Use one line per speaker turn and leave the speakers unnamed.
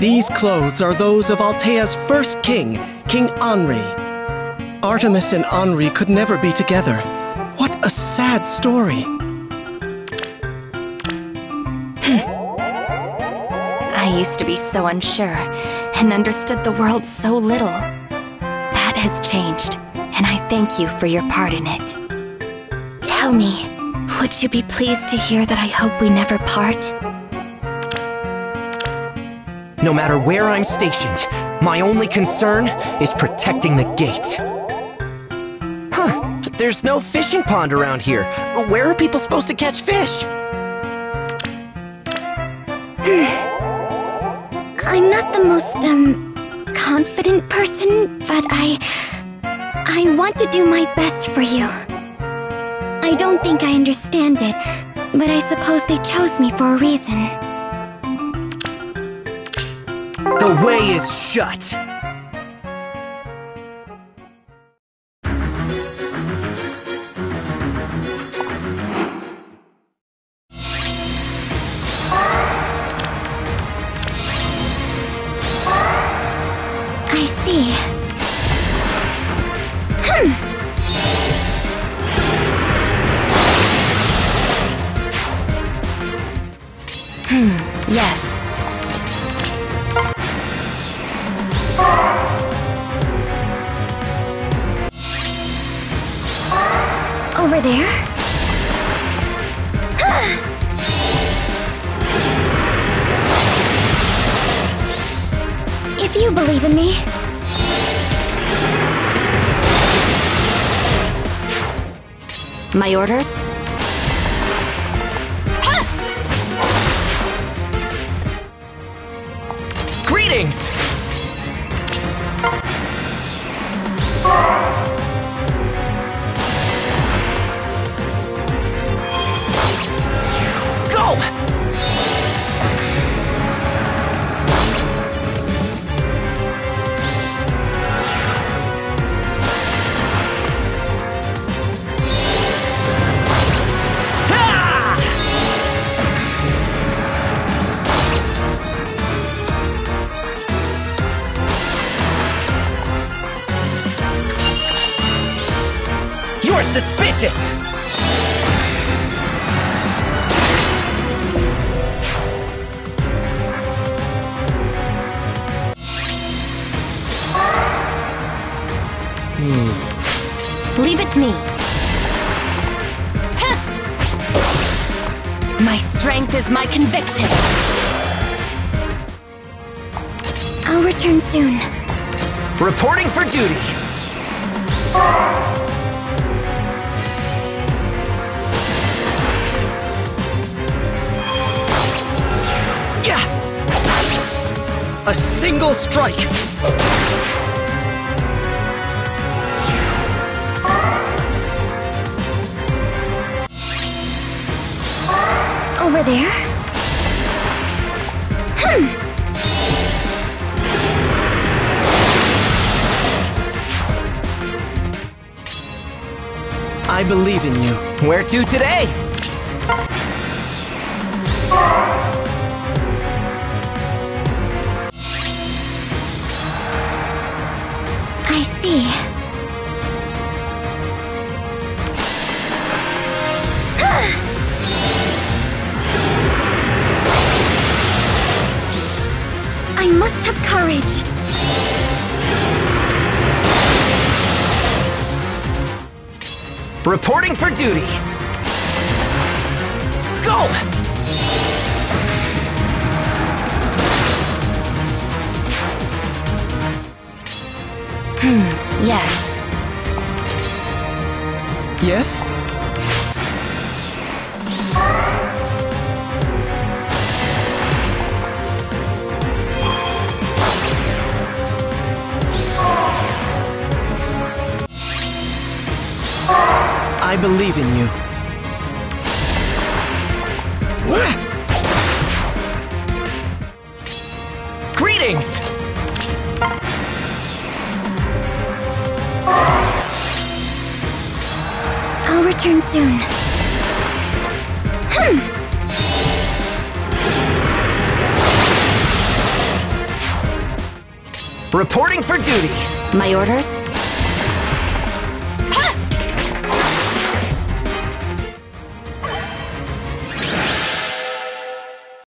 These clothes are those of Altea's first king, King Anri. Artemis and Anri could never be together. What a sad story.
I used to be so unsure and understood the world so little. That has changed, and I thank you for your part in it. Tell me, would you be pleased to hear that I hope we never part?
No matter where I'm stationed, my only concern is protecting the gate. Huh, there's no fishing pond around here. Where are people supposed to catch fish?
I'm not the most, um, confident person, but I... I want to do my best for you. I don't think I understand it, but I suppose they chose me for a reason.
The way is shut!
I see. Hmm. Hmm, yes. Over there? If you believe in me, My orders?
Greetings! You're suspicious!
Leave it to me. Huh. My strength is my conviction. I'll return soon.
Reporting for duty! A single strike!
Over there? Hmm.
I believe in you. Where to today?
Must have courage.
Reporting for duty! Go!
Hmm, Yes.
Yes? I believe in you.
Greetings!
I'll return soon. Hmm.
Reporting for duty.
My orders?